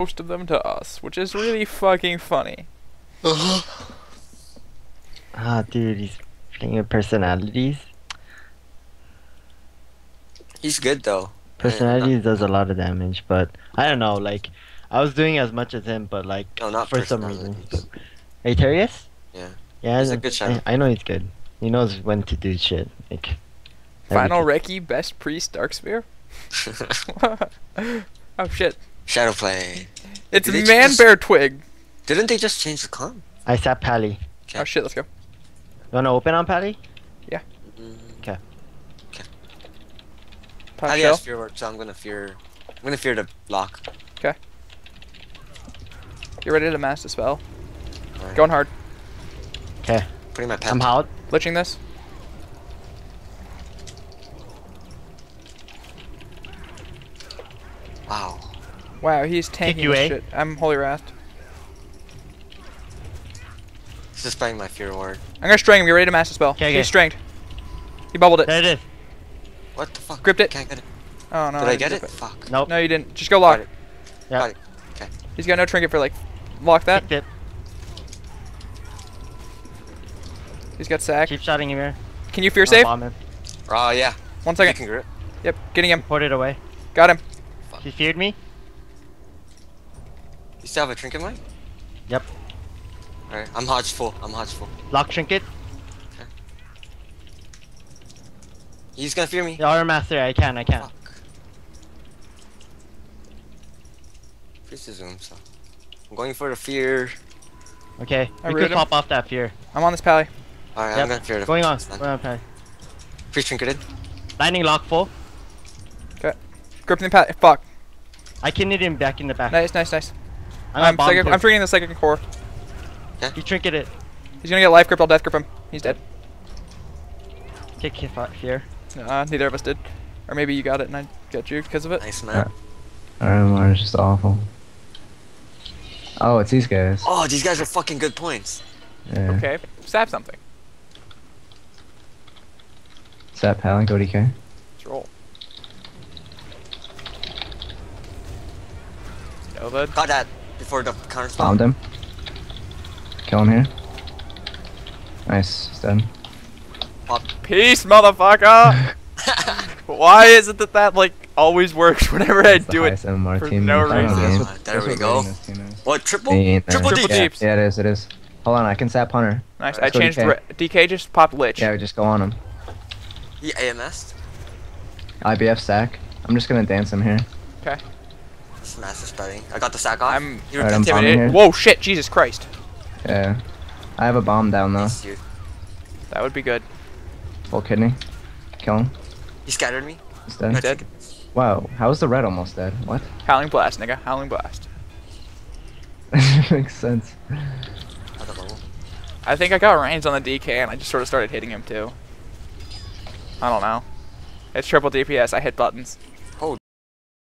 most of them to us, which is really fucking funny. Ah, dude, he's playing with personalities. He's good though. Personalities does a lot of damage, but I don't know. Like, I was doing as much as him, but like No, not for some reason. personalities. Hey, Terrius? Yeah. Yeah, He's a I- good shadow. I, I know he's good. He knows when to do shit. Like, Final everything. Reki, best priest, Darkspear. oh shit! Shadow play. It's Did Man Bear Twig. Didn't they just change the con? I sat Pally. Okay. Oh shit! Let's go. You wanna open on Pally? Mm, Pop Ali shell. has Fear Ward, so I'm gonna fear. I'm gonna fear the block. Okay. Get ready to Mass Dispel. Alright. Going hard. Okay, Putting my pet. I'm out. Glitching this. Wow. Wow, he's tanking you, this eh? shit. I'm Holy Wrath. He's just playing my Fear Ward. I'm gonna string him. Get ready to Mass Dispel. 'Kay, He's 'kay. stringed. He bubbled it. There it is. What the fuck? Gripped it. Can't get it. Oh no. Did I didn't get grip it? Fuck. Nope. No, you didn't. Just go lock. Got it. Yeah. Got it. He's got no trinket for like lock that. Kicked it. He's got sack. Keep shotting him here. Can you fear I'll save? bomb him. Oh yeah. One You can grip. Yep, getting him. Put it away. Got him. He feared me. You still have a trinket mine? Yep. Alright. I'm hodge full. I'm hodge full. Lock trinket. He's gonna fear me. The Aura Master. I can. I can. Fuck. Priest is zoom, so. I'm going for the fear. Okay. I we could pop off that fear. I'm on this pally. Alright, Yep. I'm gonna fear the Going on. Stun. Going on, Pally. Priest trinketed. Lightning lock full. Okay. Gripping the pally. Fuck. I can hit him back in the back. Nice, nice, nice. I'm, I'm, bomb psychic. I'm freeing the psychic core. He it. He's gonna get life grip. I'll death grip him. He's dead. Kick his fear. Uh, neither of us did. Or maybe you got it and I got you because of it. Nice man. RMR is just awful. Oh, it's these guys. Oh, these guys are fucking good points. Yeah. Okay. Stab something. Sat Pal and go DK. Let's roll. Nova. Got that before the counter spell. Bombed him. Kill him here. Nice. He's dead. Peace, motherfucker! Why is it that that, like, always works whenever I do it? highest MMR for team no in reason. game. There That's we go. rating this team is. What triple? They Triple there. Triple deep. yeah, yeah, it is. It is. Hold on, I can sap Hunter. Nice. I Let's go changed. DK. Re- DK just popped Lich. Yeah, we just go on him. He AMS. IBF sack. I'm just gonna dance him here. This master spelling. I got the sack off. I'm You Alright, I'm intimidated. here. Whoa, shit, Jesus Christ. Yeah. I have a bomb down though. Nice. That would be good. Full kidney. Kill him. He scattered me. He's dead. He's dead. Wow, how is the red almost dead? What? Howling Blast, nigga. Howling Blast. Makes sense. Other level. I think I got range on the DK and I just sort of started hitting him too. I don't know. It's triple DPS. I hit buttons.